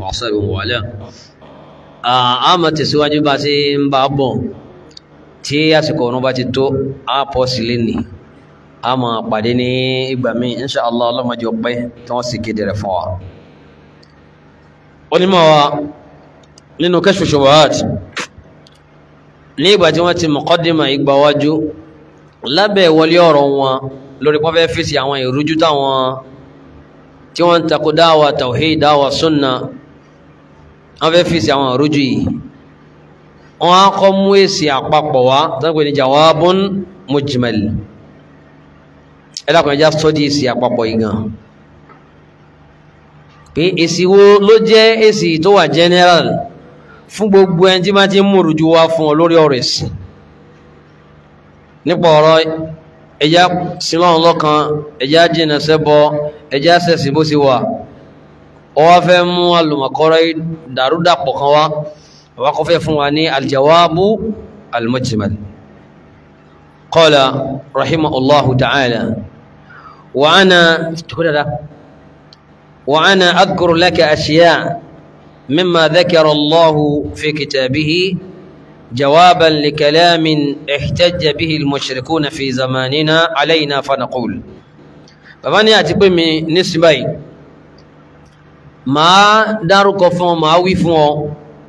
wa wala a máa tẹ̀síwájú bá sí ń bá bọ̀. Tí àsìkò ọ̀run bá ti tó a pọ̀ sílé ni a máa pàdé ní ìgbà míì insha Allah ọlọ́mọdé ọpẹ́ tí wọ́n sì kéde rẹ̀ fún wa. Onímọ̀ wa nínú kashfu shubuhat ní ìgbà tí wọ́n ti muqaddima ìgbà wájú lábẹ́ ìwọlé ọ̀rọ̀ wọn lórí pọ́fẹ́ fèsì àwọn ìrújú táwọn tí wọ́n ń takò dáwà tawhid dáwà sunna. Wọ́n fẹ́ fèsì àwọn ìrújú yìí. Wọ́n á kọ́ mú èsì àpapọ̀ wá tọ́pẹ́ ní jawabun mujmal. Ẹ̀dàkùn ẹjá sọ́dí èsì àpapọ̀ yìí gan. Pé èsì wo ló jẹ́ èsì tó wà general fún gbogbo ẹni tí máa ti mú ìrújú wá fún ọ lórí ọ̀rọ̀ ẹ̀sìn? Nípa ọ̀rọ̀ ẹjá sílọ́run lọ́kan ẹjá jìnnà sẹ́bọ ẹjá sẹ̀sìn bó sì wà. Ọ wá fẹ́ mú alùmọ̀kọ́rọ́ dàrúdàpọ̀ kan wá. Wá kọ́ fẹ́ fún wa ní aljawabu almujmal. Qala rahimahullahu ta'ala wa ana wa ana adhkuru laka ashiya mimma Allahu fi kitabihi جوابا لكلام احتج به المشركون في زماننا علينا فنقول bàbá ní àti pé mi nísìn báyìí máa dárúkọ fún ọ máa wí fún ọ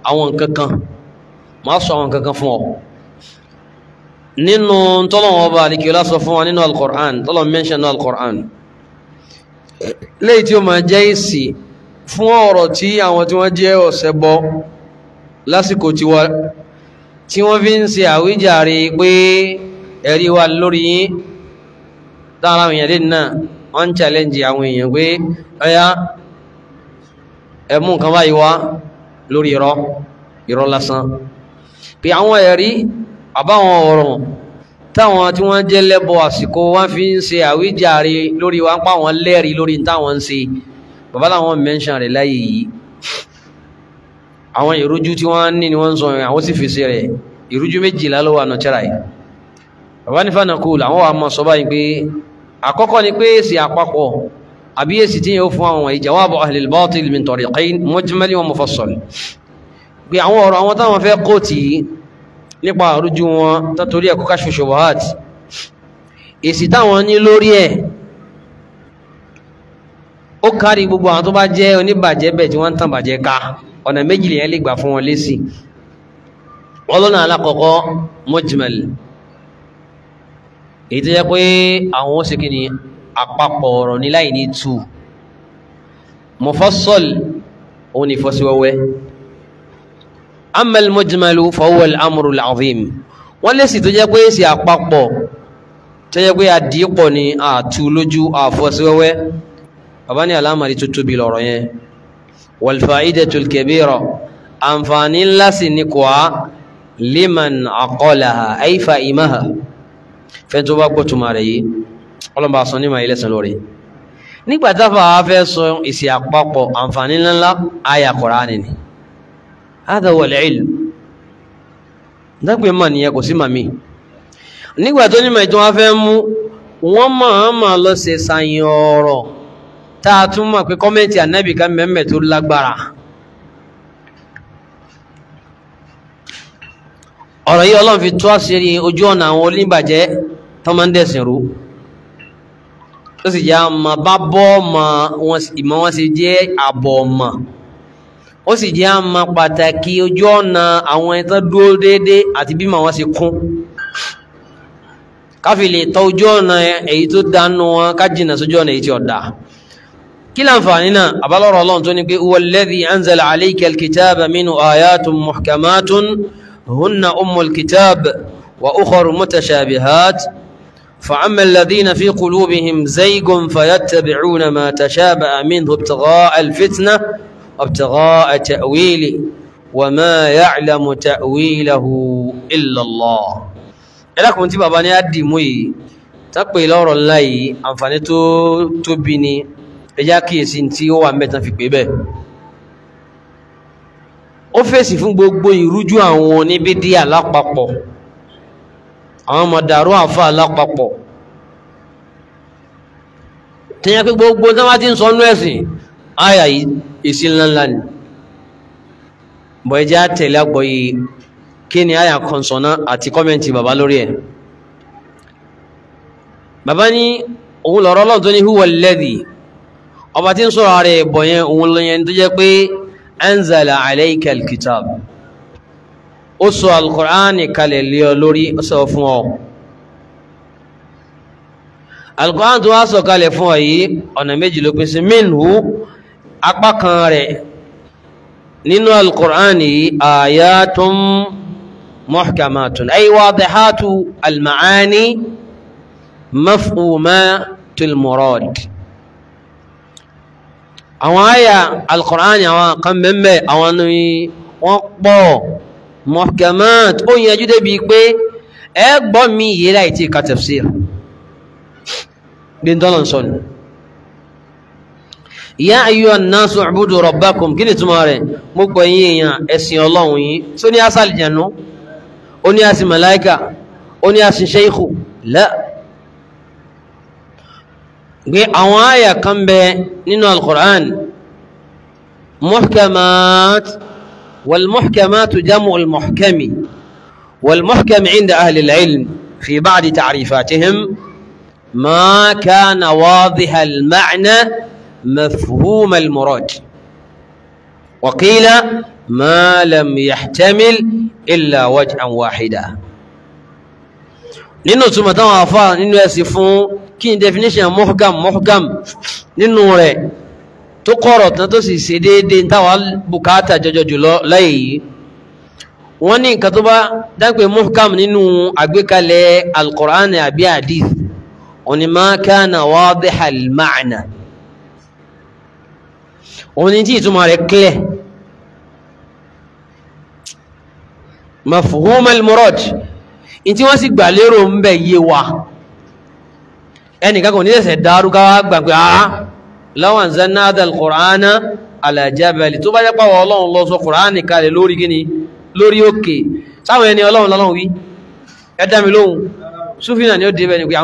àwọn nǹkan kan máa sọ àwọn nǹkan kan fún ọ nínú tọ́lọ̀wọ́ ọba àdìkíọ́lá sọ fún wa nínú al-Qur'an tọ́lọ̀ mẹ́ṣẹ̀ náà al-Qur'an léyìí tí ó máa jẹ́ èsì fún ọ̀rọ̀ tí àwọn tí wọ́n jẹ́ ọ̀sẹ̀ bọ́ lásìkò tiwa tí wọ́n fi ń ṣe àwíjàre pé ẹ̀rí wa lórí yín. Dára àwọn èèyàn náà wọ́n ń challenge àwọn èèyàn pé ọya ẹmú nǹkan báyìí wá lórí irọ́ irọ́ lásán. Pé àwọn ẹ̀rí àbáwọn ọ̀rọ̀ táwọn tí wọ́n jẹ́ lẹ́bọ àsìkò wọ́n fi ń ṣe àwíjàre lórí wa ń pa àwọn lẹ́rìí lórí táwọn ń ṣe. Bàbá làwọn mention rẹ̀ láyé yìí àwọn ìrújú tí wọ́n ní ni wọ́n ń sọ àwọn sì fèsì rẹ̀. Ìrújú méjìlá ló wà nà tíra yìí. Bàbá ní fànàkù làwọn wà mọ́ sọ báyìí pé àkọ́kọ́ ni pé èsì àpapọ̀ àbí èsì tí yóò fún àwọn jawabu ahlil batil min tariqayn mujmal wa mufassal. Pé àwọn ọ̀rọ̀ àwọn táwọn fẹ́ kó tì í nípa ìrújú wọn tátorí ẹ̀kọ́ kashfu shubuhat. Èsì táwọn ní lórí ẹ̀ ó kárí gbogbo àwọn tó bá jẹ́ oníbàjẹ́ bẹ̀ tí wọ́n ń tàn bàjẹ́ ká ọ̀nà méjì lèyàn lè gbà fún wọn lésì. Ọlọ́nà alákọ̀ọ́kọ́ mujmal. Èyí tó jẹ́ pé àwọn ó sì kí ni àpapọ̀ ọ̀rọ̀ ní láì ní tú. Mufassal òun ni fọ́síwẹ́wẹ́ amal mujmalu fahuwa al-amru wọ́n lésì tó jẹ́ pé èsì àpapọ̀ tó jẹ́ pé àdìpọ̀ ni àtú lójú àfọ́síwẹ́wẹ́ bàbá ní alámàrí tó tóbi yẹn walfa'idatul kabira àǹfààní ńlá sì ní kùá liman aqalaha ay fa'imaha fẹ́ tó bá gbọ́ tuma rẹ̀ yìí ọlọ́mọ bá sọ ní màá ilẹ̀sán lórí nígbà táfà á fẹ́ sọ ìsì àpapọ̀ àǹfààní ńláńlá àyà Kùránì ni hada wal ilm dápẹ́ mọ̀ nìyẹn kò sí màmí nígbà tó ní màá ìtọ́ wọn fẹ́ mú wọ́n máa máa lọ ṣe ṣàyàn tá a tún mọ̀ pé kọ́mẹ́ntì ànábì ká mẹ́mẹ́ tó lágbára. Ọ̀rọ̀ yìí ọlọ́run fi tó àṣírí ojú ọ̀nà àwọn oníbàjẹ́ tó máa ń dẹ̀sìn rú. Ó sì jẹ́ àmà bá bọ́ ọmọ ìmọ̀ wọn sì jẹ́ àbọ̀ ọmọ ó sì jẹ́ àmà pàtàkì ojú ọ̀nà àwọn ẹni tó dúró déédé àti bí màá wọn sì kún. Káfí lè tọ ojú ọ̀nà èyí tó dánú wọn ká jìnnà sójú ọ̀nà èyí tí ó كلا فانا ابل الله تو نيبي هو الذي انزل عليك الكتاب منه ايات محكمات هن ام الكتاب واخر متشابهات فاما الذين في قلوبهم زيغ فيتبعون ما تشابه منه ابتغاء الفتنه ابتغاء تاويله وما يعلم تاويله الا الله الاكم انت بابا ني ادي موي تا بي لورو لاي انفاني تو ẹjá kíyèsí tí ó wà mẹ́tàn fi pé bẹ́ẹ̀. Ó fèsì fún gbogbo ìrújú àwọn oníbídíà lápapọ̀ àwọn mọ̀dàrú àfà lápapọ̀ tí yẹn pé gbogbo tí wọ́n ti ń sọ nú ẹ̀sìn àyà èsì ńláńlá ni. Bọ̀ẹ́já tẹ̀lé àgbọ́yé kí ni àyà kọ̀nsọ̀nà àti kọ́mẹ̀ntì bàbá lórí ẹ̀. Bàbá ní òun lọ̀rọ̀ lọ́n tó ní huwa alladhi ọba tí ń sọ̀rọ̀ ààrẹ bọ̀ yẹn òun lọ́yẹn tó jẹ́ pé anzala alayka alkitab. Ó sọ alkùránì kalẹ̀ lé ọ lórí ó sọ fún ọ. Alkùránì tó wá sọ kalẹ̀ fún ọ yìí ọ̀nà méjì ló pín sí. Minhu apá kan rẹ̀. Nínú alkùránì yìí ayatun muhkamatun ay wadihatu almaani mafhumatul murad àwọn àyà alkùránì àwọn kan mẹ́mẹ́ àwọn ní wọ́n pọ̀. Muhkamat ó yẹjú débi pé ẹ gbọ́ mi yìí láì tí ka tafsir. Bí n tọ́lọ̀ sọ ni. Ya ayyuhan nasu ubudu rabbakum kí ni túmọ̀ rẹ̀? Mo gbọ́ yín èèyàn ẹ̀sìn ọlọ́run yìí tó ní asàlì jẹ̀nu ó ní asì màláìkà ó ní asì sheikhu la àwọn àyà kan bẹ nínú alquran. Muhkamat والمحكمات جمع المحكم والمحكم عند أهل العلم في بعض تعريفاتهم ما كان واضح المعنى مفهوم المراد وقيل ما لم يحتمل إلا وجها واحدا nínú túnmọ̀ táwọn afá nínú ẹ̀sì fún kí n definition muhkam muhkam? Nínú rẹ̀ tó kọ̀rọ̀ tán tó sì ṣe déédéé táwa bùkátà jọjọ jùlọ láyé yìí. Wọ́n ní nǹkan tó bá dápẹ́ muhkam nínú àgbékalẹ̀ alqur'an àbí hadith òní ma kana wadiha al-ma'na òní tí ìtumọ̀ rẹ̀ clear. Mafhum al-murad in tí wọ́n sì gbà lérò ń bẹ̀ yé wa. Ẹnìkan kò ní ẹsẹ̀ dárúkáwá gbàgbé àá law anzalna hadha al-qur'ana ala jabal. Tó bá jẹ́ pàwọ̀ ọlọ́run lọ sọ kùránì kalẹ̀ lórí gíní lórí òkè. Sáwọn ẹni ọlọ́run lọ́lọ́run wí. Ẹ̀dá mi lóhun súfínà ni ó dé bẹ́ẹ̀ ni pé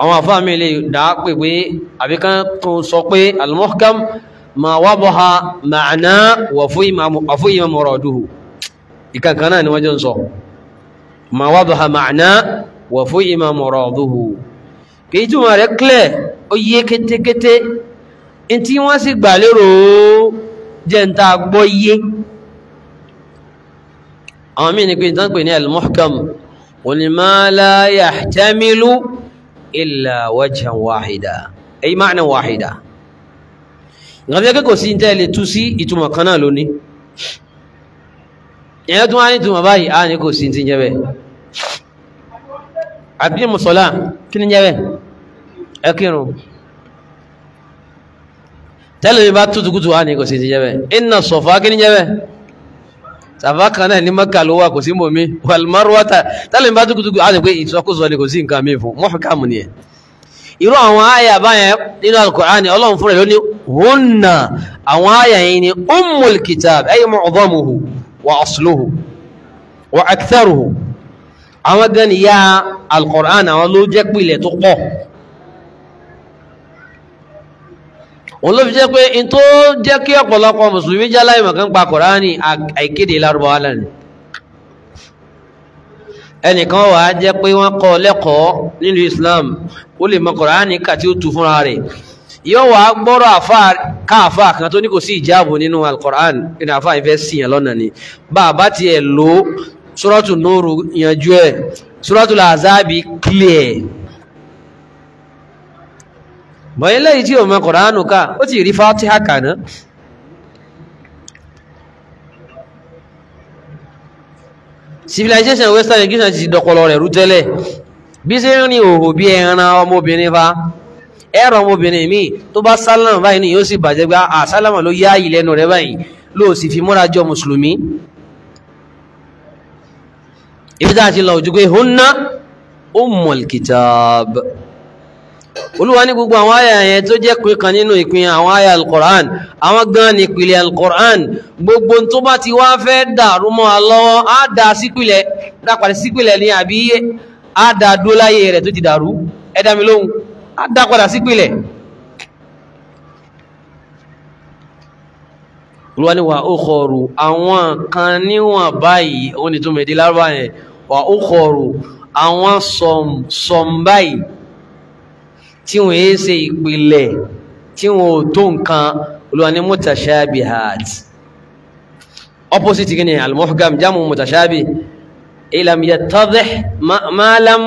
àwọn àfáà mi lè dá pè pé àbíkan tó sọ pé al-muhkam ma wadaha ma'na wa fuhima muraduhu. Ìkankan náà ni wọ́n jọ ń sọ. Ma wadaha ma'na wa fuhima muraduhu. Kì í túnmọ̀ rẹ̀ clear ó yé kétékété. In tí wọ́n sì gbà lérò jẹ́ ń ta gbọ́ yé. Àwọn mí ni pé ìtàn ní al-muhkam ni ma illa wajhan wahida. Ay ma'na wahida. Nǹkan tí kò sí tẹ́ lè tú sí ìtumọ̀ kan náà lóní ẹ̀yẹ́ tún wá ní ìtumọ̀ báyìí a ní kò sí ti jẹ́ bẹ́ àbí mùsọ́lá kí ní jẹ́ bẹ́ ẹ kírun. Tẹ́lẹ̀ inna sọ̀fà kí bẹ́ sàfà kan náà ní Mákà ló wà kò sí mọ̀ mi wal marwata tẹ́lẹ̀ mi bá tútukútu a ní pé ìsọkúsọ ni kò sí nǹkan mi fún muhkam ni ẹ̀. Irú àwọn àyà báyẹn nínú al-Qur'ani ọlọ́run fúnra ló ní hunna àwọn àyà yìí ni ummul kitab ay mu'dhamuhu wa asluhu wa aktharuhu. Àwọn gan ni ya al-Qur'ani àwọn ló jẹ́ pìlẹ̀ tó pọ̀ òun ló fi jẹ́ pé in tó jẹ́ kí ọ̀pọ̀lọpọ̀ mùsùlùmí jẹ́ láì mọ̀kán pa Qur'ani àìkéde lárúbáwá lẹ́nu ẹnìkan wà á jẹ́ pé wọ́n kọ́ lẹ́kọ̀ọ́ nínú Islam ó lè mọ Kùránì kà tí ó tu fúnra rẹ̀. Yóò wà á gbọ́rọ̀ káàfà kan tó ní kò sí ìjáàbò nínú al-Qur'an nínú àfà ìfẹ́ sí yàn lọ́nà ni. Bá a bá tiẹ̀ lò Suratu Nuru yanjú ẹ̀ Suratul Azabi clear bọ̀yẹ́ lẹ́yìn tí ò mọ Kùránì ká ó ti rí Fatiha kà náà civilization western education ti dọ̀pọ̀lọ̀ rẹ̀ rú tẹ́lẹ̀. Bí ṣe ń rin òhò bí ẹran ọmọbìnrin fa ẹ̀rọ ọmọbìnrin mi tó bá sálámà báyìí ni yóò sì bàjẹ́ gbá àsálámà ló yá yìí lẹ́nu rẹ̀ báyìí. Ló sì fi múra jọ mùsùlùmí. Ibi tá a ti lọ ojú pé hunna ummul kitab olúwa ní gbogbo àwọn àyà yẹn tó jẹ́ pé kan nínú ìpín àwọn àyà al-Qur'an àwọn gan ní ìpìlẹ̀ al-Qur'an. Gbogbo tó bá ti wá fẹ́ dàrú mọ́ lọ́wọ́ á dá sípìlẹ̀ dápàdé sípìlẹ̀ ní àbí á dá dó láyé rẹ̀ tó ti dàrú. Ẹ dá mi lóhùn. Á dá sípìlẹ̀. Olúwa ní wà ó kọrù àwọn kan níwọ̀n báyìí òun ni tó mẹ́dí lárúbá yẹn wà ó kọrù àwọn sọm báyìí tí wọ́n yé ṣe ìpìlẹ̀ tí wọ́n ò tó nǹkan olúwa ní mutashabihat. Opposite gini al-muhkam jamu mutashabi. Ilam yattadih ma lam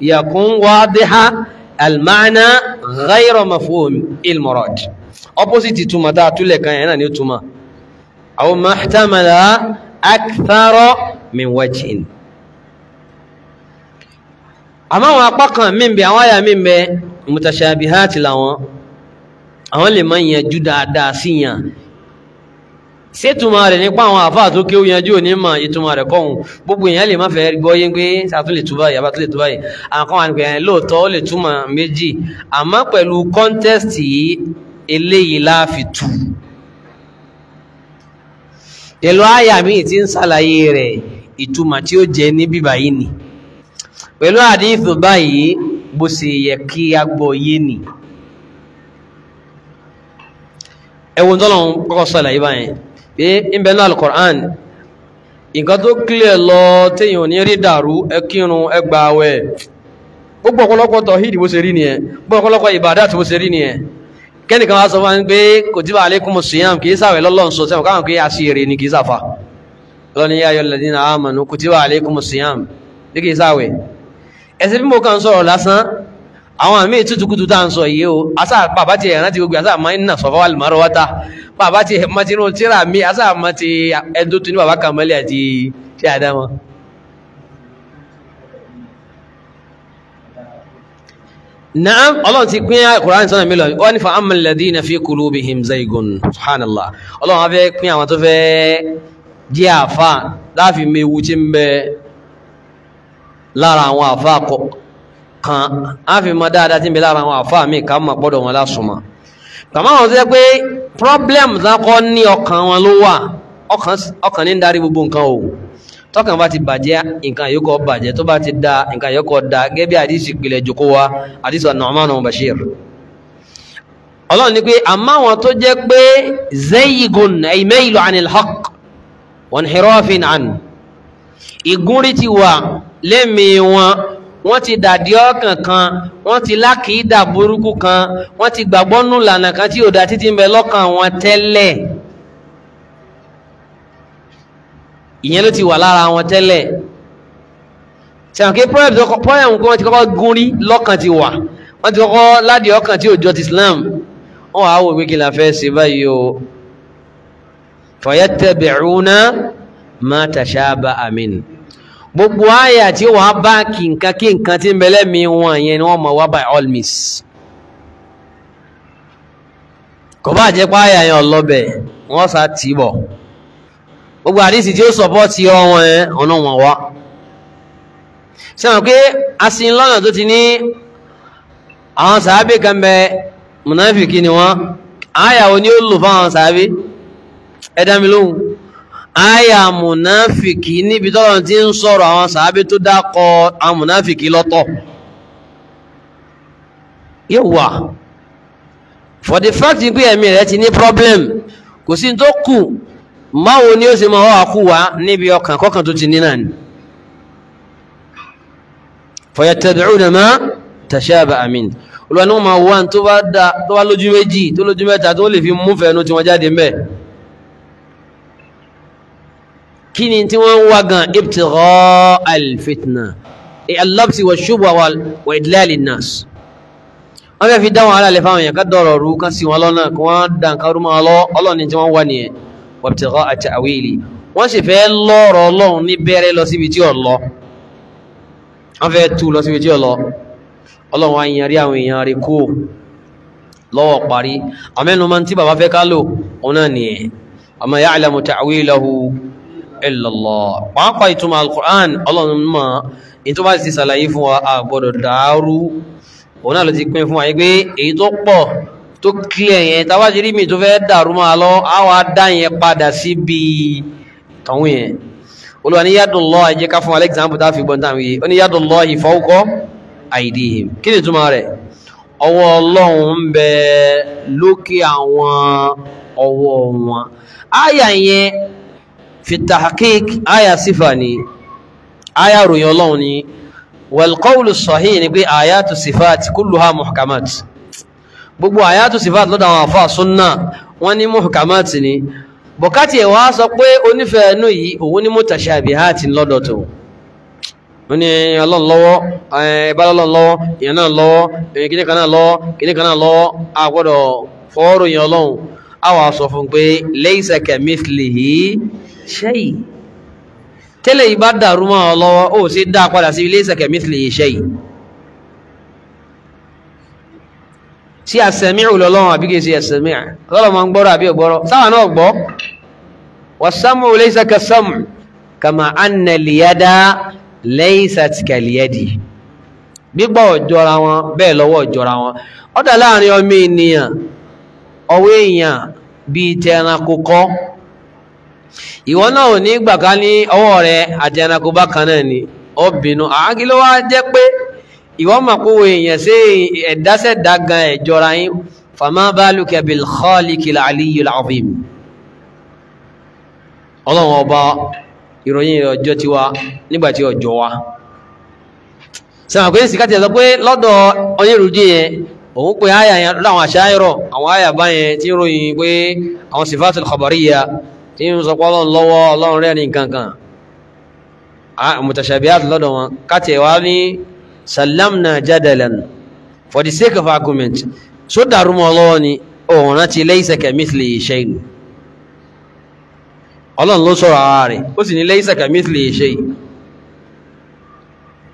yakun wadiha al-ma'na ghayra mafhum il-murad. Opposite túmọ̀ tá a túlẹ̀ kan yẹn náà ó túmọ̀. Aw mahtamala akthara min wajhin. Àmọ́ àwọn apá kan mí bẹ àwọn àyà mí bẹ mutashabihati làwọn. Àwọn lè máa yanjú dáadáa sí yàn. Sétùmọ̀ rẹ̀ nípa àwọn àfáà tó kéwú yanjú òní mọ̀ ìtumọ̀ rẹ̀ kọ́hun gbogbo èèyàn lè má fẹ́ gbọ́ yé pé sàtún lè túbọ̀ yàbá tó lè túbọ̀ yìí. Àwọn kan wà nípa ẹ̀ lóòótọ́ ó lè túmọ̀ méjì. Àmọ́ pẹ̀lú kọ́ńtẹ́sì yìí eléyìí láàfi tù. Pẹ̀lú àyà míì tí ń ṣàlàyé rẹ̀ ìtumọ̀ tí ó jẹ ní bíbá yìí ni. Pẹ̀lú àdífù báyìí bó ṣe yẹ kí a gbọ́ yé ni. Ẹwọ́n tọ́lọ̀ ń kọ́kọ́ ṣàlàyé báyìí pé ń bẹ náà al-Qur'an nǹkan tó kílẹ̀ lọ téèyàn ní rí dàrú ẹ kírun ẹ gbààwẹ̀ gbogbo ọ̀pọ̀lọpọ̀ tọ̀hídì bó ṣe rí nìyẹn gbogbo ọ̀pọ̀lọpọ̀ ìbàdàt bó ṣe rí nìyẹn. Kẹ́nìkan wá sọ fún pé kutiba alaykumu siyam kìí sàwẹ̀ lọ́lọ́n sọ sẹ́wọ̀n káwọn pé a sí èrè ní kìí sàfà lọ́ni ya ayyuhal ladhina amanu kutiba alaykumu siyam. Ní kìí sàwẹ̀ ẹsẹ̀ bí mo kàn sọ̀rọ̀ lásán àwọn àmì ìtútukútu tá ń sọ yìí o asá bàbá ti ẹ̀rán ti gbogbo asá àmọ́ iná sọ̀fọ́ wà lùmọ́rọ́ wáta bàbá ti ẹ̀mọ́ ti rún tíra mi asá àmọ́ ti ẹni tó ní bàbá kàmọ́lẹ̀ àti ṣé àdámọ́. Na'am ọlọ́run ti pín Kùránì sọ́nà mílọ̀ wọ́n ní fa ammal ladhina fi qulubihim zaygun subhanallah. Ọlọ́run wá fẹ́ pín àwọn tó fẹ́ jẹ́ àfá láàfi mewu bẹ lára àwọn àfá kan. Á fi mọ dáadáa tí ń bẹ lára àwọn àfá mi ká mọ̀ pọ́dọ̀ wọn lásùmọ̀ tàmá wọn yẹ pé problem dákọ́ ní ọkàn wọn ló wà. Ọkàn ní ń darí gbogbo nǹkan o. Tọ́kàn bá ti bàjẹ́ nǹkan yóò bàjẹ́. Tó bá ti da nǹkan yóò da. Gẹ́gẹ́ bí àdísì ìpìlẹ̀ jòkó wa àdísì Nu'man Bashir. Ọlọ́run ní pé àmọ́ àwọn tó jẹ́ pé zayigun ay maylu anil haqq wa inhirafin an. Ìgúnrí ti wà lẹ́mìí wọn wọ́n ti dàdí ọkàn kan wọ́n ti lákìídà burúkú kan wọ́n ti gbàgbọ́ nù lànà kan tí ò dá títí ń bẹ lọ́kàn wọn tẹ́lẹ̀. Ìyẹn ló ti wà lára wọn tẹ́lẹ̀. Ṣàwọn kí problem kí wọ́n ti kọ́kọ́ gún rí lọ́kàn ti wà wọ́n ti kọ́kọ́ ládìí ọkàn tí ò jọ ti Islam. Wọ́n wà á wò pé kí la fẹ́ ṣe báyìí o. Fayattabi'una ma tashabaha min gbogbo àyà tí wọ́n bá kí nǹkan kí nǹkan tí ń bẹ lẹ́mí wọn yẹn ni wọ́n mọ̀ wá by all means. Kò bá jẹ́ pé àyà yẹn ọlọ́bẹ̀ wọ́n sá tì bọ̀. Gbogbo àdísì tí ó sọpọ́tì ọwọ́n ẹ̀ ọ̀nà wọn wá. Sẹ́wọ̀n pé asin lọ́nà tó ti ní àwọn sàábé kan bẹ mùnáfìkì ni wọ́n. Àyàwó ni ó lò fáwọn sàábé? Ẹ dá mi lóhùn àyà mùnáfìkì níbi tọ́lọ̀ tí ń sọ̀rọ̀ àwọn sàábé tó dákọ àwọn mùnáfìkì lọ́tọ̀. Yóò wà. For the fact pé ẹ̀mí rẹ̀ ti ní problem kò sí tó kù. Máwo ni ó sì máa wà kú wá níbi ọkàn kọkàn tó ti ní náà ni? Fayattabi'una ma tashabaha min. Olùwà ní wọ́n máa wá tó bá lójú méjì tó lójú mẹ́ta tó lè fi mú fẹ́nu tí wọ́n jáde mẹ́ kí ni tí wọ́n ń wá gan ibtigha al-fitna. Al-labsi wa shubha wa idlal an-nas. Wọ́n fẹ́ fi dá wọn alálẹ̀ fáwọn èèyàn ká dọ̀rọ̀ rú ká sí wọn lọ́nà kí wọ́n dá nǹkan rú máa lọ. Ọlọ́ni tí wọ́n wá nìyẹn. Wàbtìgọ́ àti àwílì wọ́n sì fẹ́ lọ́rọ̀ ọlọ́run ní bẹ̀rẹ̀ lọ síbi tí lọ. Wọ́n fẹ́ tú lọ síbi tí lọ. Ọlọ́run wá yẹn rí àwọn èèyàn rí kú. Lọ́wọ́ parí. Àmẹ́nu tí bàbá fẹ́ ká lò òun náà nìyẹn. Àmọ́ ya'lamu ta'wilahu illa Allah pàápàá ìtumọ̀ al-Qur'an ọlọ́run mọ̀. Ètò bá ti ṣàlàyé fún wa a gbọ́dọ̀ dàárú òun náà ló ti pín fún wa pé èyí tó pọ̀ tó clear yẹn tábàjì rí mi tó fẹ́ dàrú máa lọ á wàá dá yẹn padà síbi tọ̀hún yẹn. Olùwà ní yadullah ẹ jẹ́ tahqiq àyà sífà ni. Àyà ròyìn ọlọ́run ni. Qawlu sahih ni pé àyàtù sifat kulluha muhkamat. Gbogbo àyàtù sifat lọ́dọ̀ àwọn àfáà súnnà wọ́n ní muhkamat ni. Bọ̀kátì ẹ̀wà sọ pé onífẹ̀ẹ́ ẹnu yìí òun ní mutashabihat lọ́dọ̀ tó wọ́n ní ọlọ́run lọ́wọ́ ẹ̀bá ọlọ́run lọ́wọ́ èèyàn náà lọ́wọ́ èèyàn kìíní kan náà lọ́wọ́ kìíní fọ́ọ̀rọ̀ yẹn ọlọ́run. A wà fún pé laysa kamithlihi shay tẹ́lẹ̀ yìí bá dàrú mọ́ ọ lọ́wọ́ ó sì dá padà sí laysa kamithlihi shay. Sí as-sami'u lọ́lọ́run àbí kìí sí as-sami' ọlọ́run máa ń gbọ́rọ̀ àbí ọgbọ́rọ̀ sáwà náà gbọ́. Was-sam'u laysa kas-sam' kama anna al-yada laysat kọ́ ìwọ náà ò ní gbàká ní ọwọ́ rẹ àti ẹranko bákan náà ni. Ó bínú. Àákí ló wá jẹ́ pé ìwọ kó èèyàn sí ẹ̀dásẹ̀dá gan ẹ̀jọra yín? Fama baluka bil khaliqil aliyyil azim. Ọlọ́run ọba ìròyìn ọjọ́ ti wá nígbà tí ọjọ́ wá. Sẹ́wọ̀n pé sì káti ẹ̀ sọ pé lọ́dọ̀ onírúdí yẹn òun pé àyà yẹn lọ́dọ̀ àwọn àṣáyẹ̀rọ̀ àwọn àyà bá yẹn tí ń ròyìn pé àwọn sifatul khabariyya tí ń sọ pé ọlọ́run lọ́wọ́ ọlọ́run rẹ̀ ní nǹkan kan mutashabihat lọ́dọ̀ wọn. Káti ẹ̀ wá ní salamna jadalan. For the sake of argument so dàrú mọ́ lọ́wọ́ ni? Òun rántí laysa kamithlihi shay'un ọlọ́run ló sọ̀rọ̀ ara rẹ̀ ó sì ní laysa kamithlihi shay.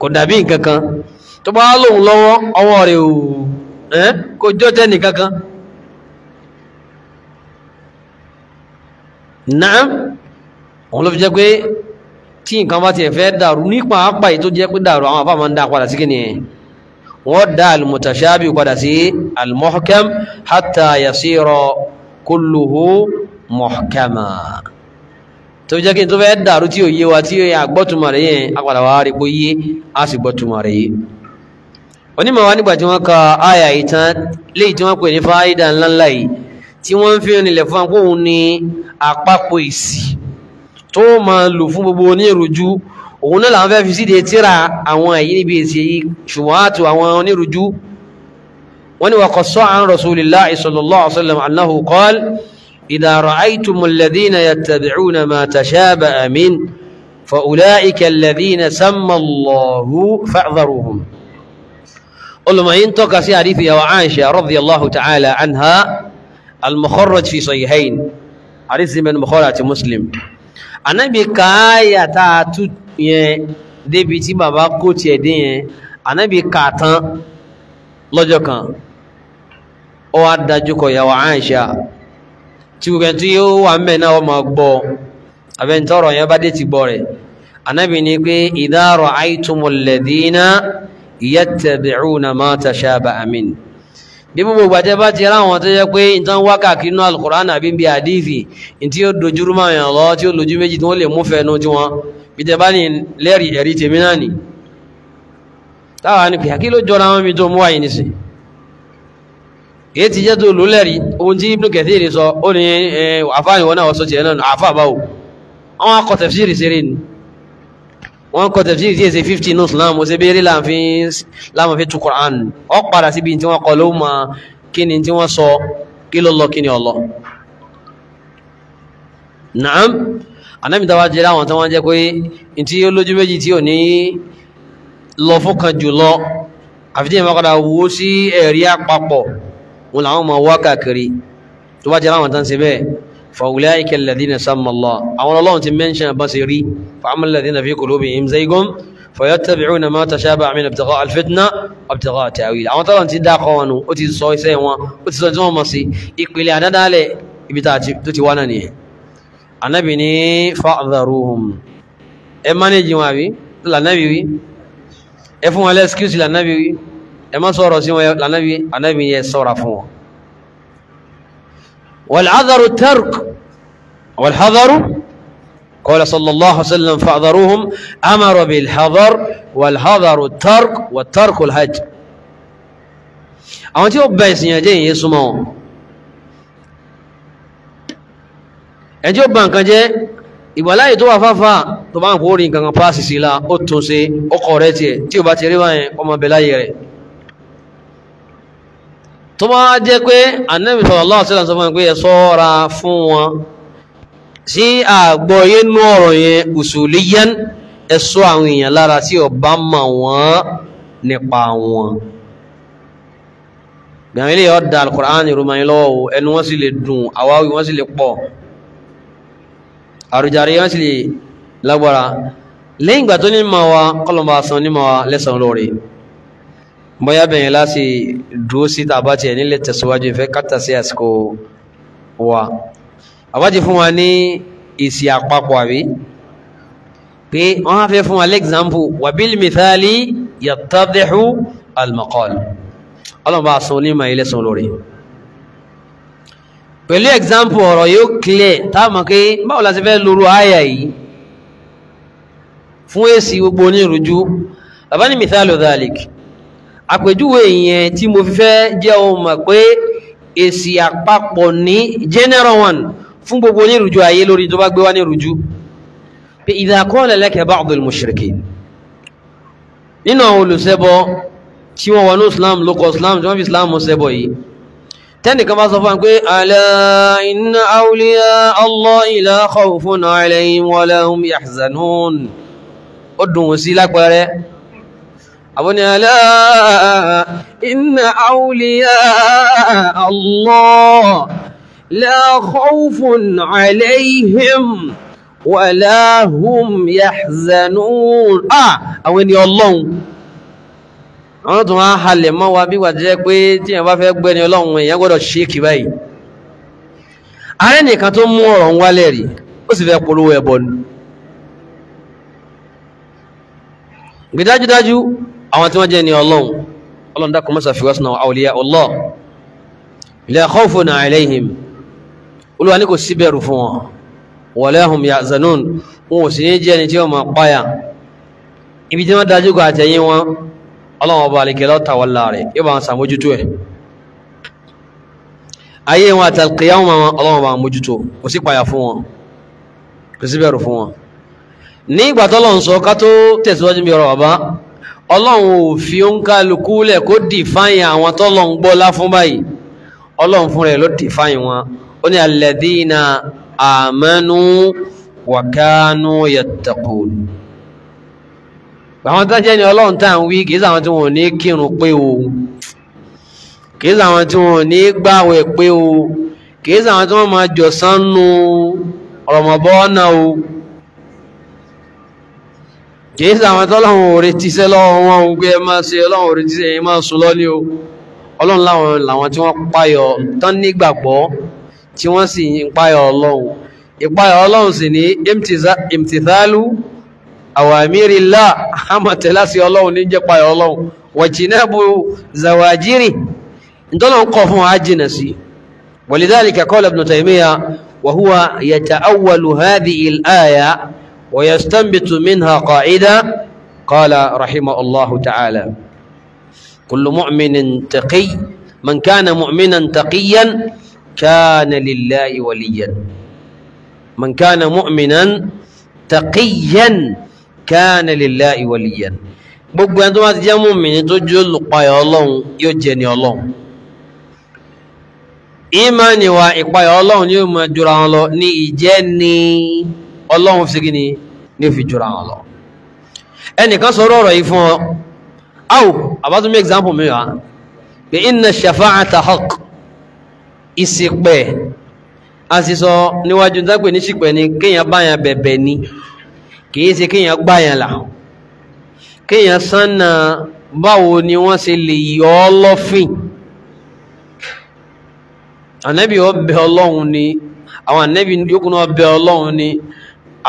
Kò dàbí nǹkan kan tó bá lóhun lọ́wọ́ ọwọ́ rẹ̀ ò kò jọ tẹ́nì kankan náà òun ló fi jẹ́ pé tí nǹkan bá ti ẹ̀fẹ́ dàrú nípa àpá yìí tó jẹ́ pé dàrú àwọn afá máa ń dá padà sí kíni wọ́n dá al-mutashabi padà sí al-muhkam hatta yasira kulluhu muhkama. Tó jẹ́ kí n tó fẹ́ dàrú tí ò yé wa tí a gbọ́tùmọ̀ rẹ̀ yẹn apàdà wá rí pé yé a sì gbọ́tùmọ̀ rẹ̀ yé. Onímọ̀ wá nígbà tí wọ́n ka àyà yìí tán léyìí tí wọ́n pè ní fáídà ńláńlá yìí tí wọ́n ń fi nílẹ̀ fún akóhun ní àpapọ̀ èsì tó máa lò fún gbogbo onírújú òun náà làwọn fẹ́ fi síde tíra àwọn èyí níbi èsì yìí ṣùgbọ́n àtò àwọn onírújú wọ́n ní wa qassa an rasulillahi sallallahu alaihi wasallam annahu qala إذا رأيتم الذين يتبعون ما تشابه من فأولئك الذين سمى الله فاعذروهم قل ما ينتقى في حديث وعائشة رضي الله تعالى عنها al-mukharraj fi sahihayn. Àrísí mẹ́nu bukhari àti muslim. Anábì káyà tá a tú yẹn débi tí bàbá kó tiẹ̀ dé yẹn. Anábì kà tán lọ́jọ́ kan. Ó wá dájú kọ ìyàwó Aisha. Tí gbogbo ẹni tó yẹ wà mẹ́ náà wọ́n máa gbọ́. Abẹ́ntọ́rọ̀ yẹn bá dé ti gbọ́ rẹ̀. Anábì ní pé idha ra'aytumul ladhina yattabi'una ma tashaba'a min bí gbogbo gbàjẹ́ bá ti ráwọn tó yẹ pé ìtàn wákàkí inú al-Qur'an àbí bí àdífì tí ó dojúrú máa yàn lọ tí ó lójú méjì tí wọ́n lè mú fẹ́nu tí wọ́n. Bí tẹ bá ní lẹ́rì ẹ̀rí tèmi náà ni. Táwa ní kí ló jọra wọn mi tó mú wáyé nísìn? Èyí ti jẹ́ tó lò lẹ́rí ohun tí Ibn Kathir sọ ó ní àfáàní wọn náà wọ́n sọ ti ẹ̀nà àfáà báwò wọ́n akọ tafsiri sí rí ní wọ́n kọ tafsiri tí èsè 50 ní Islam ó sì bí rí láàmà fi tú Qur'an. Ọ padà síbi tí wọ́n kọ ló ma kí ni tí wọ́n sọ kí ló lọ kí ni ọlọ naam. Anábìta wá jẹ́ láwọn tí wọ́n jẹ́ pé tí ó lójú méjì tí ò ní lọ fún kan jù lọ àfití ìmọ̀kadà wo sí ẹ̀rí àpapọ̀ wọn làwọn ọmọ wá káàkiri. Tó bá jẹ́ láwọn tán sí bẹ́ẹ̀ فأولئك الذين سمى الله أولا الله أنت منشن بصيري فأما الذين في قلوبهم زيغ فيتبعون ما تشابه من ابتغاء الفتنة وابتغاء تأويل أولا ترى أنت دا قوانو أتي سوي سيوا أتي سوي سوي مصي إقبلي أنا دالي إبتاتي تتي واناني أنا بني فأذروهم إما نجي ما بي لا نبي وي إفهم على excuse لا نبي وي ẹ má sọ̀rọ̀ sí wọn lànàbí ànábì yẹ sọ́ra tark wàlhádàrú qala sallallahu alaihi wasallam fa'dharuhum amara bil hadar wàlhádàrú tark wà tarkul hajj àwọn tí ó bẹ̀ ìsìn ẹjẹ́ ìyẹ́ súnmọ́ wọn ẹjọ́ bá nǹkan jẹ́ ìgbàláyè tó wà fáfá tó bá ń kó rí nǹkan pàásì sí la ó tún ṣe ọkọ̀ rẹ̀ tiẹ̀ tí ó bá ti rí báyẹn ọmọ bẹ̀ láyé rẹ̀ tó bá jẹ́ pé Ànábì sallallahu alaihi wasallam sọ fún pé ẹ ṣọ́ra fún wọn sí àgbọ́yé nú ọ̀rọ̀ yẹn usuliyan ẹ ṣọ́ àwọn èèyàn lára tí bá mọ̀ wọ́n nípa wọn. Gbàmí lè ọ̀dà al-Qur'an ìrùmọ̀ lọ́wọ́ ẹnu wọ́n sì lè dùn àwáwí wọ́n sì lè pọ̀ àrùjáre wọ́n sì lè lágbára. Lẹ́yìn ìgbà tó ní ma wa kọlọmbà san ní ma wa lẹ́sàn lórí bóyá bẹ̀yẹn láti dúó sí tàbátì ẹ̀ nílẹ̀ tẹ̀síwájú ìfẹ́ kátà sí àsìkò wa. Àbájì fún wa ní ìsì àpapọ̀ àbí? Pé wọ́n á fẹ́ fún wa lẹ́gbàmpù wà bil mithali yattadihu al-maqal. Ọlọ́mbà san ní ma ilẹ̀ san lórí. Pẹ̀lú example ọ̀rọ̀ yóò clear. Táàmà pé báwo la ti fẹ́ lóru àyà yìí? Fún èsì gbogbo onírújú bàbá ní mithalu dhalik àpèjúwe ìyẹn tí mo fi fẹ́ jẹ́ ohun mọ̀ pé èsì àpapọ̀ ní general one fún gbogbo onírújú ayé lórí tó bá gbé wá nírújú. Pé idha qala laka ba'dul mushrikin nínú àwọn olùṣẹbọ tí wọ́n wọnú islam lókọ̀ islam tí wọ́n fi islam ṣẹbọ yìí tẹ́nìkan bá sọ fún pé ala inna awliya Allahi la khawfun alayhim wa lahum yahzanun. Ó dùn sí lápẹẹrẹ àbúni ala inna awliya Allah la khawfun alayhim wa lahum yahzanun ah àwọn àwọn tó máa halẹ̀ mọ́ wa bí wà jẹ́ pé tí èèyàn fẹ́ gbẹ́ni ọlọ́run èèyàn gbọ́dọ̀ ṣéèkì báyìí. Ààrẹ nìkan tó mú ọ̀rọ̀ ń wálẹ̀ rí ó sì fẹ́ polówó ẹbọ ni. Gbẹdájúdájú àwọn tí wọ́n jẹ́ ni ọlọ́run. Ọlọ́run dákun mọ́sà fi wásùn awliya Allah. La khawfun alayhim. Olúwa ní kò sí fún wọn. Wala hum yahzanun. Wọn ò sì ní jẹ́ ni tí wọ́n máa páyà. Ibi tí wọ́n dájú kọ àtẹ̀yìn wọn ọlọ́wọ́ ọba alìkẹ́lọ́ tàwọlá rẹ̀ yóò bá wọn sàmójútó ẹ̀. Ayé wọn àtàlùkìyàwó wọn ọlọ́wọ́ bá wọn mójútó kò sí payà fún wọn. Kò sí fún wọn. Ní ìgbà tọ́lọ̀ ń sọ ká tó tẹ̀síwájú bí ọ̀rọ̀ bàbá ọlọ́run ò fi ó ń kálukú lẹ̀ kó dì fáyìn àwọn tọ́lọ̀ ń gbọ́lá fún báyìí. Ọlọ́run fún rẹ̀ ló dì fáyìn wọn. Ó ní alladhina amanu wa kanu yattaqun. Àwọn tó jẹ́ ni ọlọ́run tá à ń wí kìí sàwọn tí wọn ní kírun pé o. Kìí sàwọn tí wọn ní gbàwẹ̀ pé o. Kìí sàwọn tí wọ́n máa jọ̀sán nu Ramadan o kìí sàwọn tí ọlọ́run ò retí sẹ́ lọ́wọ́ wọn o pé ẹ máa ṣe ọlọ́run ò retí sẹ́ ẹ máa sùn lọ́ní o. Ọlọ́run láwọn làwọn tí wọ́n páyọ̀ tán nígbàgbọ́ tí wọ́n sì ń páyọ̀ ọlọ́run. Ìpáyọ̀ ọlọ́run sì ní imtithalu àwàmírìlá àmọ̀tẹ́lá sí ọlọ́run ní jẹ́pa ọlọ́run. Wàjínàbù zawajiri. Ìtọ́lọ́run kọ̀ fún sí. Wa al-aya wa yastanbitu minha qa'ida qala rahimahullahu ta'ala kullu mu'minin taqi man kana mu'minan taqiyan kana lillahi waliyan man kana mu'minan taqiyan kana lillahi waliyan gbogbo ẹni tó bá ti jẹ́ mùmínì tó jẹ́ olùpayọ̀ ọlọ́run yóò jẹ́ ni ọlọ́run ìmánì wa ìpayọ̀ ọlọ́run yóò máa jura wọn lọ ní ìjẹ́ ni ọlọ́run fi gíní ní fi jura wọn lọ. Ẹnìkan sọ̀rọ̀ ọ̀rọ̀ yìí fún ọ áwò àbátúmí example mi wá. Pé inna shafa'ata haqq. Ìsìpẹ̀ a sì sọ níwájú dápẹ́ ní sípẹ̀ ni kéèyàn báyàn bẹ̀bẹ̀ ni. Kìí ṣe kéèyàn gbáyàn là. Kéèyàn sánà báwo ni wọ́n ṣe lè yọ ọ́ lọ́fìn. Ànẹ́bí ọbẹ̀ ọlọ́run ni. Àwọn ànẹ́bí yókù náà ọbẹ̀ ọlọ́run ni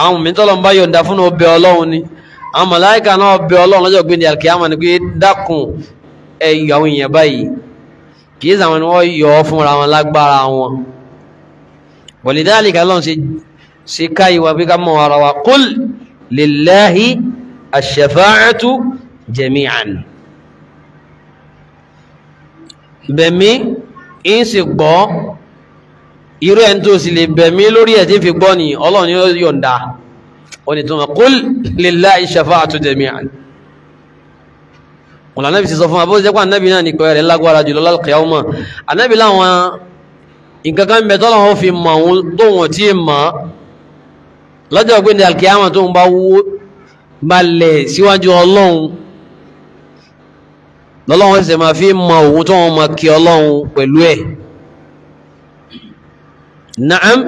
àwọn mìtọ́lọ̀ ń bá yọ̀ǹda fún ọbẹ̀ ọlọ́run ni. Àwọn màláìka náà ọbẹ̀ ọlọ́run lọ́jọ́ gbé ní alkiyama ni pé dákun ẹ̀yọ àwọn èèyàn báyìí. Kìí sàwọn ni wọ́n yọ ọ́ fúnra wọn lágbára wọn. Walidhalika lọ́n ṣe ká ìwà bí ká mọ̀ ara wa. Qul lillahi ash-shafa'atu jami'an. Bẹ̀mí ń sì gbọ́ irú ẹni tó sì lè bẹ̀mí lórí ẹ̀ fi gbọ́ ni ọlọ́run yóò yọ̀ǹda. Wọ́n ni tó mọ̀ qul lillahi ash-shafa'atu jami'an. Wọn lànàbì sì sọ fún abó jẹ́pọ̀ ànábì náà ní pẹ̀lú rẹ̀ lágbára jùlọ lálùkìyàwó ànábì láwọn nǹkan kan bẹ̀ tọ́lọ̀ wọn fi mọ̀ òun tó wọn tí mọ̀. Lọ́jọ́ pé ní alkiyama tó ń bá wó balẹ̀ síwájú ọlọ́run. Lọ́lọ́run sì máa fi mọ̀ òun tó wọn mọ̀ kí ọlọ́run pẹ̀lú ẹ̀ naam.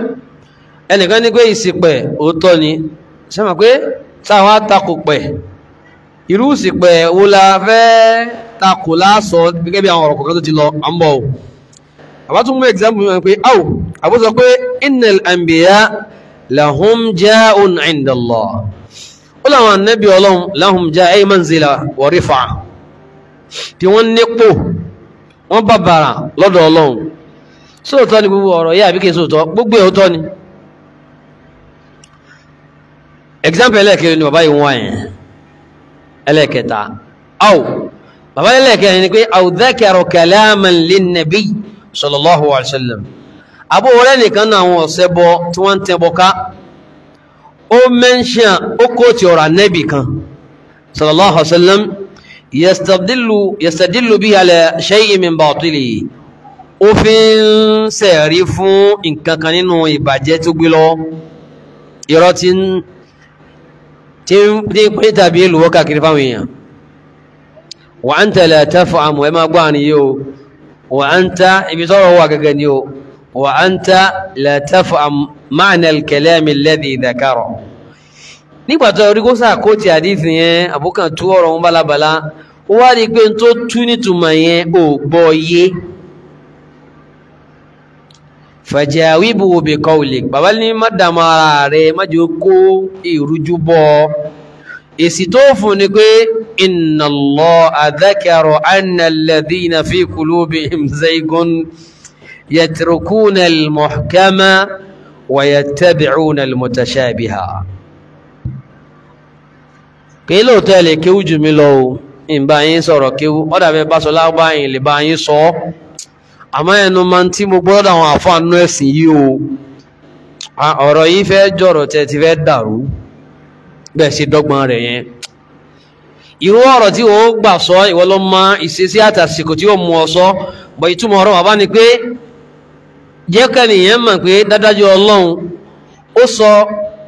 Ẹnìkan ní pé ìsìpẹ̀ òótọ́ ni. Sẹ́mà pé sáwọn àtakò pẹ̀? Irú ìsìpẹ̀ wo la fẹ́ takò lásọ gẹ́gẹ́ bí àwọn ọ̀rọ̀ kọ̀ọ̀kan tó ti lọ àmbọ̀ o. Àbá tún mú example mi pé áwò àbó sọ pé innal anbiya lahum ja'un 'inda Allah ó láwọn annabi ọlọ́run lahum ja'a manzila wa rifa tí wọ́n nípò wọ́n bàbàrà lọ́dọ̀ ọlọ́run sóòtọ́ ni gbogbo ọ̀rọ̀ yẹ́ àbíkẹ́ sóòtọ́? Gbogbo ẹ̀ òótọ́ ni. Example ẹlẹ́ẹ̀kẹ́ ni bàbá yìí wọ́n yẹn. Ẹlẹ́ẹ̀kẹta. Aw. Bàbá ẹlẹ́ẹ̀kẹ́ ni pé aw dhakara kalaman linnabi sallallahu alaihi wasallam. Abu wọ́rẹ́ nìkan náà àwọn ọ̀sẹ́ bọ tí wọ́n tẹ́ bọ ká. Ó mẹ́ṣíà ó kó tí ọ̀rọ̀ anẹ́bì kan. Sallallahu alaihi wasallam yastadillu yastadillu bihi ala shay'in min batili ó fi ń sẹ̀rí fún nǹkan kan nínú ìbàjẹ́ tó gbé lọ. Irọ́ tí ń tí ń pín tàbí èlùwọ́ káàkiri fáwọn èèyàn. Wa anta la tafhamu ẹ máa gbọ́ àní yìí o. Wa anta ibi tọ́rọ wà gẹ́gẹ́ ni o. Wa anta la tafhamu ma'na al-kalami alladhi dhakara. Nígbàtọ̀ orí kó sàkó ti àdífì yẹn àbúkàn tú ọ̀rọ̀ wọn bálabàlá ó wá rí pé tó tú nítumọ̀ yẹn ò gbọ́ yé fàjáwíbù bi qawlik bàbá ní má dàmú ara rẹ̀ má jẹ́ kó ìrújú bọ́. Èsì tó fún ni pé inna Allaha dhakara anna alladhina fi qulubihim zaygun yatrukuna al-muhkama wa yattabi'una al-mutashabiha. Kí lóòótọ́ lè kéwú jù mí lọ o? Ìbá yín ọ̀dà bẹ́ẹ̀ bá sọ lágbá lè bá sọ. ọ́ àmọ́ ẹnu máa ń tí mo gbọ́dọ̀ àwọn àfáànú ẹ̀sìn yìí o. Ọ̀rọ̀ yìí fẹ́ jọ̀rọ̀ tẹ́ ti fẹ́ dàrú. Bẹ́ẹ̀ ṣe dọ́gbọ́n rẹ̀ yẹn. Irú ọ̀rọ̀ tí ó gbà sọ ìwọ ló mọ ìṣesí àtàsìkò tí ó mú ọ sọ. Bọ̀ ìtumọ̀ ọ̀rọ̀ bàbá ni pé jẹ́ kẹ́nìyàn mọ̀ pé dádájọ́ ọlọ́run ó sọ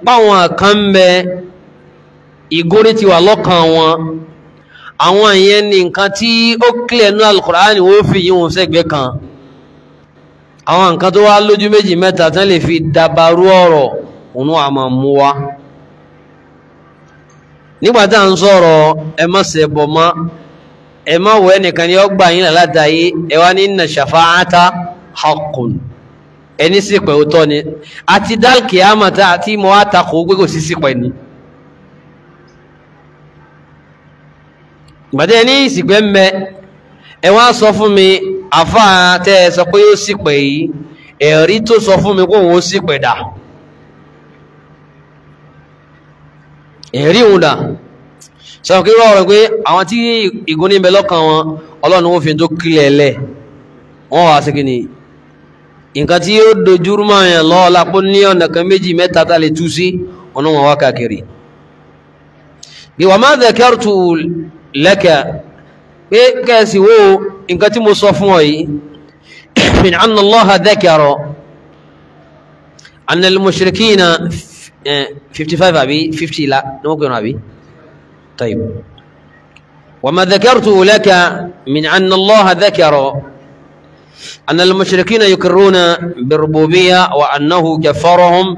páwọn ń bẹ ìgórí ti wà lọ́kàn wọn. Àwọn ìyẹn ni nǹkan tí ó kílẹ̀ ní Al-Qur'ani ó fi yí wọn sẹ́gbẹ́ kan àwọn nǹkan tó wá lójú méjì mẹ́ta tán lè fi dabarú ọ̀rọ̀ òun àmà mú wa nígbàtà ń sọ̀rọ̀ ẹ má ṣẹbọ mọ́. Ẹ má wọ ẹnìkan ni ó gbà yín látàyé. Ẹ wá ní inna shafa'ata haqqun. Ẹni sípẹ̀ òótọ́ ni. Àti dálkì àmàtà àti mọ́ àtakò gbé kò sí sípẹ̀ ni. Gbàdé ní ìsìgbẹ́ mẹ́ ẹ wá sọ fún mi àfá tẹ́ ẹ sọ pé ó sípẹ̀ yìí ẹ̀rí tó sọ fún mi kó wọ́n sípẹ̀ dà. Ẹ̀rí òun dà. Sọ kí wọ́n rọ̀ pé àwọn tí ìgún níbẹ̀ lọ́kàn wọn ọlọ́run ó fi tó kílẹ̀ lẹ̀. Wọ́n wá sí kìíní nǹkan tí ó dojúrú máa yàn lọ́ọ́ lápò ní ọ̀nà kan méjì mẹ́ta tá lè tú sí ọ̀nà wọn wá káàkiri. Bí wàá má dhakartu laka pé kẹ́ẹ̀sì wo nǹkan tí mo sọ fún ọ yìí min anna Allaha dhakara anna al-mushrikina 55 àbí 50 la ní wọ́n pè náà àbí? طيب وما ذكرته لك من أن الله ذكر أن المشركين يقرون بالربوبية وأنه كفرهم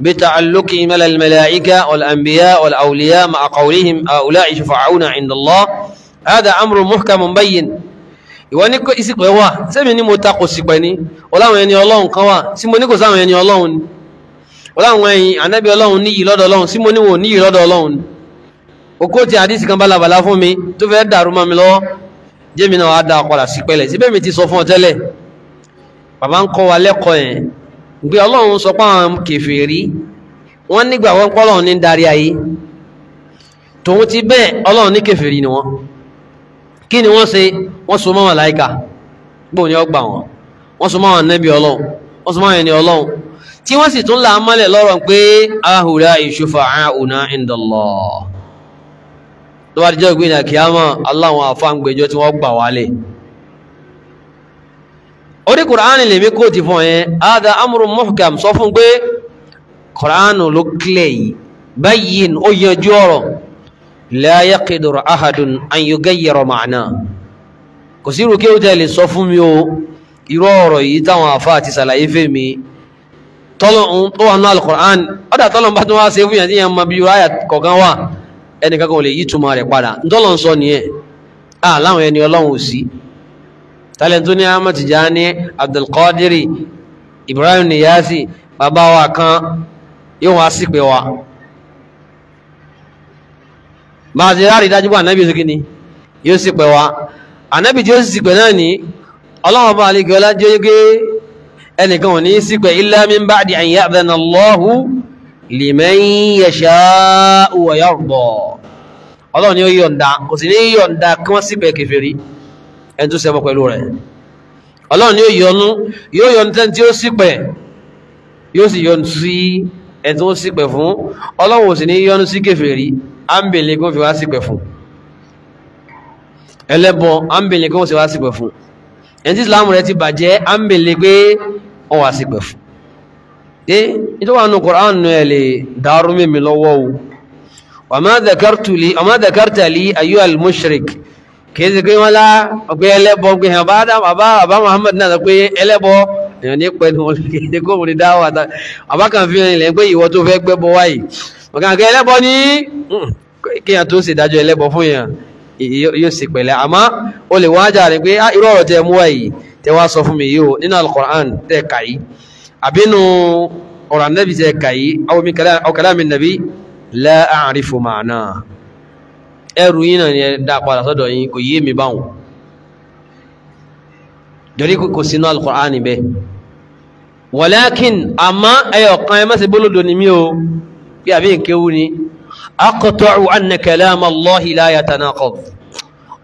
بتعلقهم على الملائكة والأنبياء والأولياء مع قولهم هؤلاء شفعون عند الله هذا أمر محكم بين ìwọ ní ìsìnkú ẹwà sẹ́mi ní mo takò sípẹ̀ ní ọláwọn ẹni ọlọ́run kan wà sí mo ní kò sáwọn ẹni ọlọ́run ni. Ọláwọn ẹ̀yìn ànábì ọlọ́run níyì lọ́dọ̀ ọlọ́run sí mo ní wò níyì lọ́dọ̀ ọlọ́run ni. Okó ti àdísì kan balabala fún mi tó fẹ́ dàrú mọ́ mi lọ́wọ́. Jẹ́mi náà wá dá padà sí pẹ́lẹ̀. Síbẹ̀ mi ti sọ fún ọ bàbá ń kọ́ wa lẹ́kọ̀ọ́ yẹn. Gbé ọlọ́run sọ pé àwọn kèfèrí wọ́n nígbà wọn pọ́ ọlọ́run ní darí ayé. Tòun ti bẹ́ẹ̀ ọlọ́run ní kèfèrí ni wọ́n kí ni wọ́n ṣe? Wọ́n so mọ́ màláíkà. Gbóò ní ọgbà wọn? Wọ́n so mọ́ àwọn nẹ́bí ọlọ́run. Wọ́n so mọ́ ẹni ọlọ́run. Tí wọ́n sì tún là á mọ́lẹ̀ lọ́rọ̀ pé ahùrá shufa'auna inda Allah tó bá jẹ́ ìgbìyànjú kìámọ̀ aláwọn àfáǹgbẹjọ́ tí wọ́n gbà wálẹ̀. Orí kùránì lèmi kó ti fún ẹ̀ ada amrun muhkam sọ fún pé kùránì ló kílẹ̀ yìí. Bayyin ó yanjú ọ̀rọ̀ la yaqdiru ahadun an yughayyira ma'na kò sí irú kí ó tẹ̀lé sọ fún mi o. Irú ọ̀rọ̀ yìí táwọn àfa àti ṣàlàyé fẹ́ mi. Tọ́lọ̀ tó wà ní al-Qur'an. Ọ̀dà tọ́lọ̀ bá tún wá ṣe fún yàn tí yàn máa bí ayà kọ̀ọ̀kan wà. Ẹnìkan kan ò lè yí túmọ̀ rẹ̀ padà. Ntọ́lọ̀ ń sọ nìyẹn. À láwọn ẹni ọlọ́run ò sí. Tálẹ̀ tó ní Ahmad Tijani Abdulkadiri Ibrahim Niyasi bàbá wa kan yóò wá sí pé wa bá a ti rárí dájú pé ànábì ni yóò sì pẹ̀ wá ànábì tí ó sì pẹ̀ náà ní ọlọ́run bá alẹ́ gọ́lá jẹ́ gé ẹnìkan ò ní sí pẹ̀ illa min ba'di an ya'dhana Allahu liman yasha'u wa yarda. Ni ó yọ̀ǹda sì kí wọ́n sí pẹ̀ ẹni tó ṣẹbọ pẹ̀lú rẹ̀. Ọlọ́run ni ó yọ́nú yóò yọ́nú tẹ́ni tí ó yóò sì yọ́nú sí ẹni tó pẹ̀ fún ọlọ́run ò sì ní yọ́nú sí kèfèrí ámbèlé kó fi wá sí pẹ̀ fún. Ẹlẹ́bọ ámbèlé kó fi wá sí pẹ̀ fún. Ẹni tí islam rẹ̀ ti bàjẹ́ ámbèlé pé wọ́n wá sí pẹ̀ fún. Ẹ nítorí pé wọ́n lá ọ̀pẹ ẹlẹ́bọ gbé hàn bá náà sọ pé ẹlẹ́bọ èèyàn ní pẹ̀lú wọn kìí ṣe kó wọn ní dáwọ́ àtà bàbá kan fi hàn ilẹ̀ pé ìwọ tó fẹ́ gbẹ́bọ wáyìí. Ọ̀kan kẹ́ ẹlẹ́bọ ní kíyàn tó ṣèdájọ́ ẹlẹ́bọ fún yàn yóò sì pẹ̀lẹ́. Àmọ́ o lè wájà rẹ̀ pé irú ọ̀rọ̀ tẹ mú wáyìí tẹ wá sọ fún mi yìí o nínú al-Qur'an tẹ kà yìí àbínú ọ̀rọ̀ anábì tẹ kà yìí aw kalami nabi la a'rifu ma'na. Ẹrù yìí náà ni ẹ dá padà sọ́dọ̀ yìí kò yé mi báwọn. Torí kò sínú al-Qur'an bẹ́ẹ̀ walakin àmọ́ ẹyọ kan ẹ ṣe bólódò ni mí o. Bí àbí nkéwu ni. Aqta'u anna kalama Allahi la yatanaqad.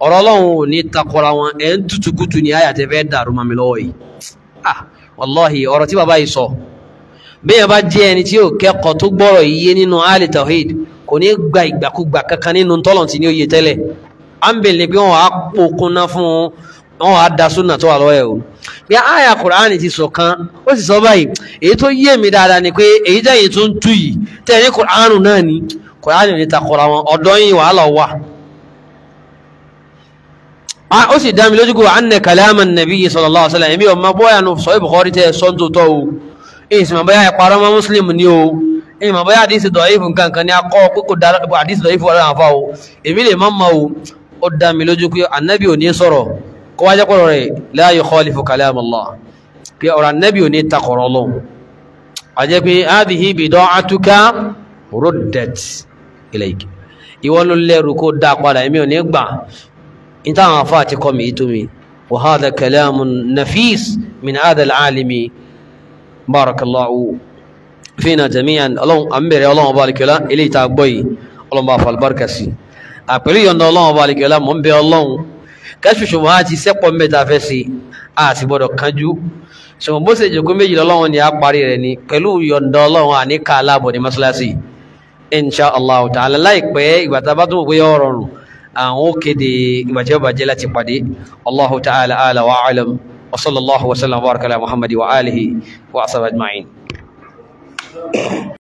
Ọ̀rọ̀ ọlọ́run ò ní takora wọn ẹ̀ ń tutukutu ní àyà tẹ́ fẹ́ dàrú mami lọ́wọ́ yìí. Ah wallahi ọ̀rọ̀ tí bàbá yìí sọ. Bẹ́ẹ̀ bá jẹ́ ẹni tí yóò kẹ́kọ̀ọ́ tó ó bí àyà kùránì ti sọ kan ó sì sọ báyìí èyí tó yé mi dáadáa ni pé èyí jẹ́ èyí tó ń tú yìí tẹ́ ní kùránì náà ni. Kùránì ní takọ̀ra wọn ọ̀dọ́ yìí wàhálà wà. Ó sì dá mi lójú kó anna kalama nabi sallallahu alaihi wasallam èmi máa bóyá nu sọ Bukhari tẹ sọ́n tó tọ́ o. Èyí sì máa bóyá ìparọ́ mọ́ muslim ni o. Èyí máa bóyá àdísì dọ̀ífù nǹkan ní akọ́ kókò àdísì dọ̀ífù ọ̀rẹ́ àfa o. Èmi lè máa ma o. Ó kó wá jẹ́ pọ̀rọ̀ rẹ̀ la yukhalifu kalam Allah pé ọ̀rọ̀ anábì ò ní takọ̀rọ̀ lọ a jẹ́ pé hadhihi bida'atuka ruddat ilayka ìwọ ló lẹ́rù kó dá padà èmi ò ní gbà. Ní táwọn afá àti kọ́ mi tó mi wa hadha kalamun nafis min hadha al-alimi kẹ́sù ṣùgbọ́n àti sẹ́pọ̀ mẹ́ta fẹ́ sí a sì gbọ́dọ̀ kánjú. Ṣùgbọ́n bó ṣe jòkó méjì lọ́lọ́run ni a parí rẹ̀ ni pẹ̀lú yọ̀ǹda ọlọ́run àníkà aláàbọ̀ ní mọ́ṣáláṣí. Insha allah ta'ala láìpẹ́ ìgbà tá a bá tún wò pé yọ̀ rọrùn àwọn ó kéde ìbàjẹ́ bàjẹ́ láti pàdé. Allahu ta'ala ala wa alam. Wa sallallahu wa sallam wa baraka ala muhammadi wa alihi wa asaba ajma'in